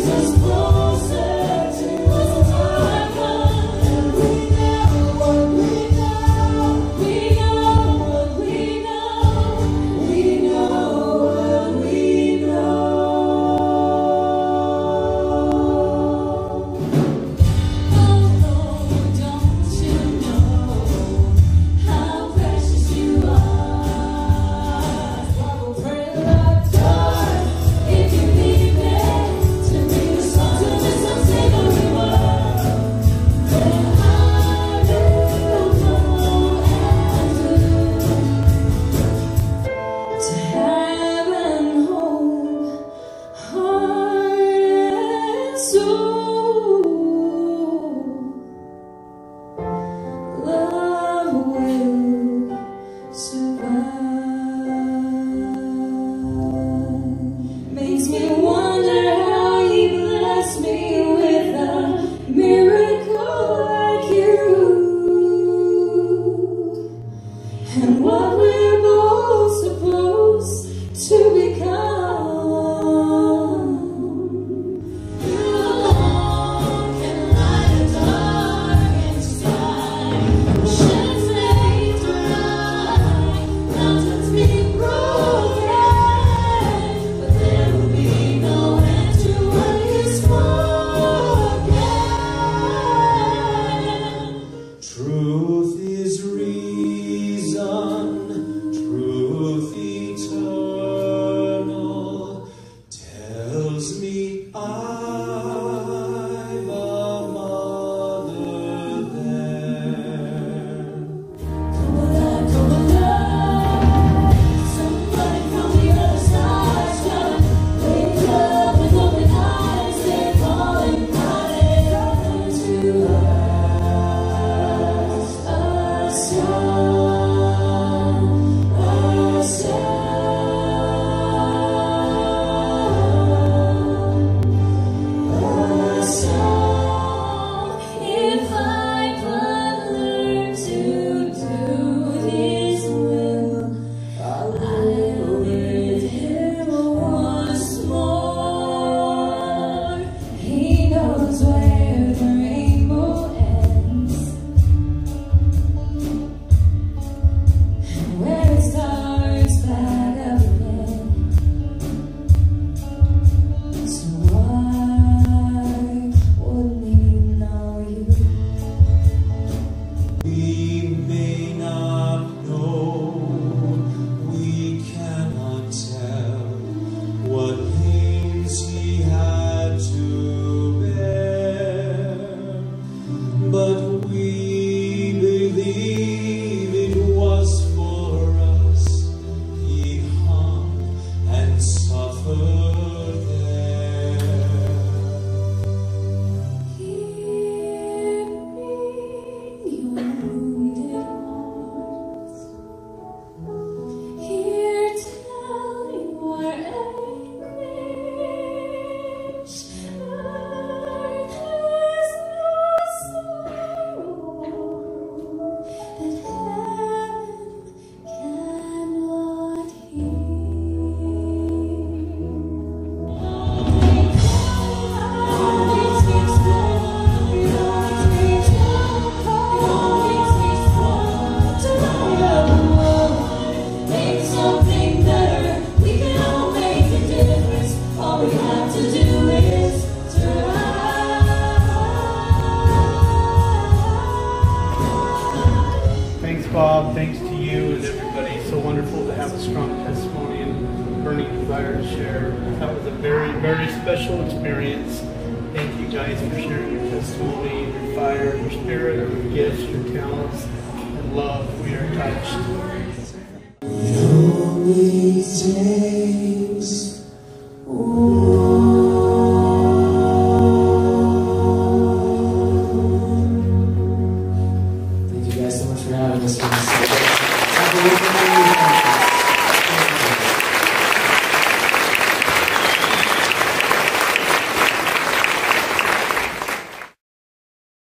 Jesus, Lord. strong testimony and burning desire to share. That was a very, very special experience. Thank you guys for sharing your testimony, your fire, your spirit, your gifts, your talents, and love. We are touched. It only takes